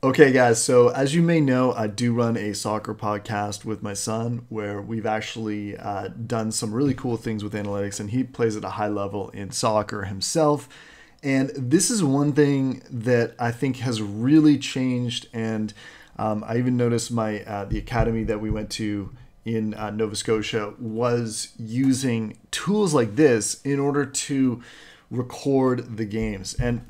Okay, guys, so as you may know, I do run a soccer podcast with my son where we've actually uh, done some really cool things with analytics, and he plays at a high level in soccer himself. And this is one thing that I think has really changed. And um, I even noticed my uh, the academy that we went to in uh, Nova Scotia was using tools like this in order to record the games. And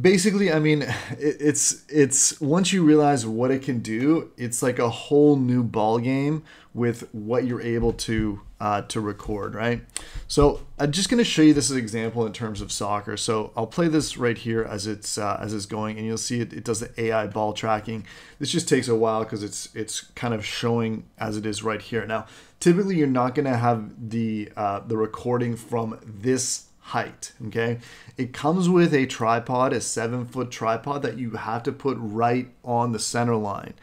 basically i mean it's it's once you realize what it can do it's like a whole new ball game with what you're able to uh, to record right? So i'm just going to show you this as an example in terms of soccer. So i'll play this right here as it's uh, as it's going and you'll see it, it does the ai ball tracking. This just takes a while because it's it's kind of showing as it is right here. Now typically you're not going to have the uh, the recording from this height. Okay, it comes with a tripod, a seven foot tripod that you have to put right on the center line.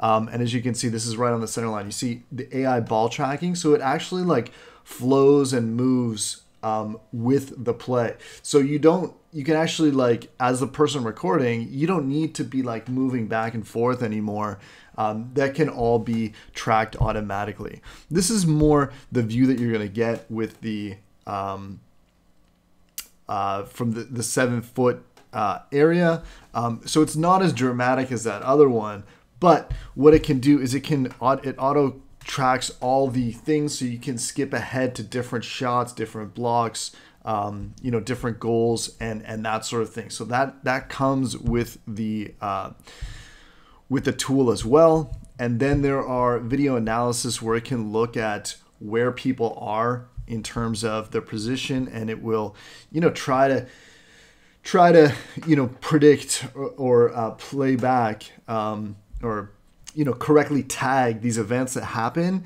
Um, and as you can see, this is right on the center line. You see the AI ball tracking, so it actually like flows and moves um, with the play. So you don't, you can actually like, as the person recording, you don't need to be like moving back and forth anymore. Um, that can all be tracked automatically. This is more the view that you're going to get with the um, uh, from the, the seven foot uh, area. Um, so it's not as dramatic as that other one, but what it can do is it can it auto tracks all the things so you can skip ahead to different shots, different blocks, um, you know, different goals and and that sort of thing. So that that comes with the uh, with the tool as well. And then there are video analysis where it can look at where people are in terms of their position and it will you know try to try to you know predict or, or uh, play back um, or you know correctly tag these events that happen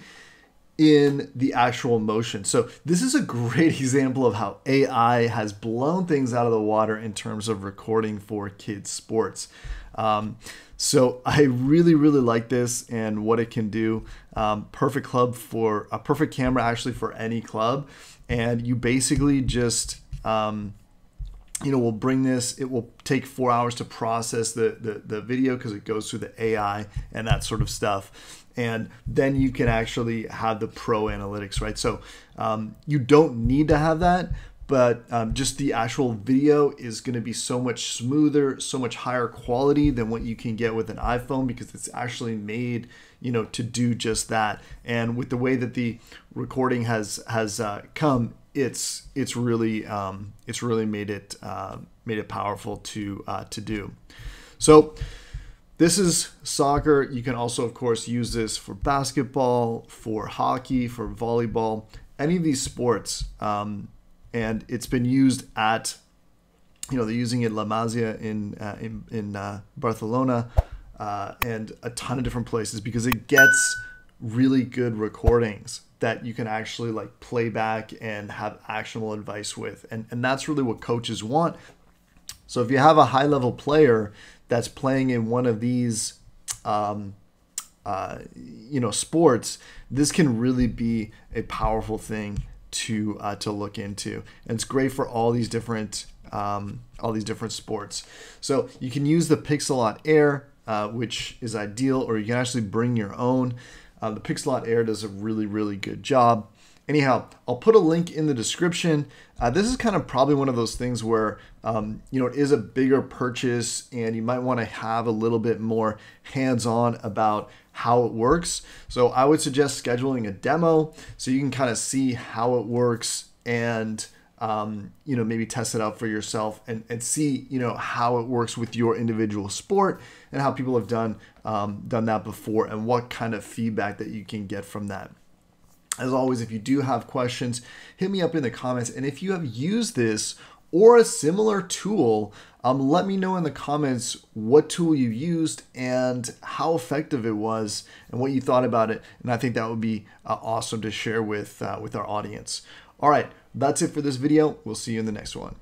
in the actual motion. So this is a great example of how AI has blown things out of the water in terms of recording for kids sports. Um, so I really, really like this and what it can do. Um, perfect club for a perfect camera actually for any club. And you basically just, um, you know, we'll bring this, it will take four hours to process the, the, the video because it goes through the AI and that sort of stuff. And then you can actually have the pro analytics, right? So um, you don't need to have that, but um, just the actual video is going to be so much smoother, so much higher quality than what you can get with an iPhone because it's actually made, you know, to do just that. And with the way that the recording has has uh, come, it's it's really um, it's really made it uh, made it powerful to uh, to do. So. This is soccer. You can also, of course, use this for basketball, for hockey, for volleyball, any of these sports. Um, and it's been used at you know they're using it La Masia in uh, in, in uh, Barcelona uh, and a ton of different places because it gets really good recordings that you can actually like play back and have actionable advice with. And and that's really what coaches want. So if you have a high level player that's playing in one of these um, uh, you know sports this can really be a powerful thing to uh, to look into, and it's great for all these different um, all these different sports. So you can use the Pixellot Air, uh, which is ideal, or you can actually bring your own. Uh, the Pixellot Air does a really really good job. Anyhow, I'll put a link in the description. Uh, this is kind of probably one of those things where um, you know it is a bigger purchase, and you might want to have a little bit more hands-on about how it works. So I would suggest scheduling a demo so you can kind of see how it works and um, you know maybe test it out for yourself and, and see you know how it works with your individual sport and how people have done um, done that before and what kind of feedback that you can get from that. As always, if you do have questions, hit me up in the comments. And if you have used this or a similar tool, um, let me know in the comments what tool you used and how effective it was and what you thought about it. And I think that would be uh, awesome to share with, uh, with our audience. All right, that's it for this video. We'll see you in the next one.